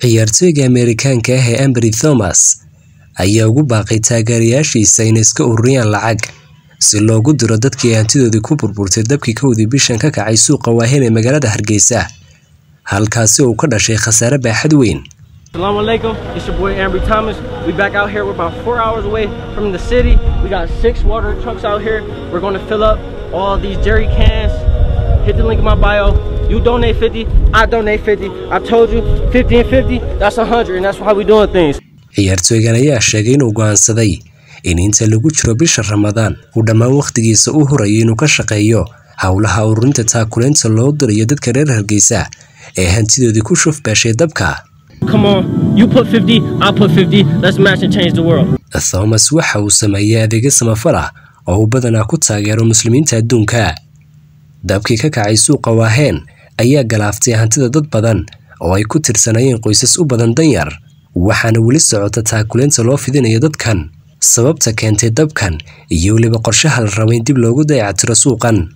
ciyaartooyga Ameerikaanka ah ee Ambry Thomas ayaa ugu baaqay taageerayaashiisa inay iska ururiyaan lacag si loogu diro dadkii hantidoodii ku burburtay dabkii kowdii bishan ka kacay suuqa waahen ee magaalada Hargeysa halkaasi oo uu ka dhashay khasaare baaxad weyn. You donate 50, I donate 50. I told you 50 and 50, that's 100, and that's how we doing things. ciyaartooygan ayaa sheegay inuu go'aansaday in inta lagu jiro bisha ramadaan uu dhammaan wakhtigiisa u hurayo inuu ka shaqeeyo howlaha ururinta taakuleynta loo dirayo dadka reer hargeysa ee hantidoodii ku shuf beeshay dabka Come on, you put 50, I put 50. Let's match and change the world. thomas waxa uu sameeyey adeegyo samafal ah oo uu badanaa ku taageero muslimiinta adduunka dabkii ka kacay suuqa waaheen ayaa galaaftay hantida dad badan oo ay ku tirsanayeen qoysas u badan danyar. Waxaana weli socota taakuleynta loo fidinayo dadkan sababta keentay dabkan iyo weliba qorshaha la raba in dib loogu dayactiro suuqan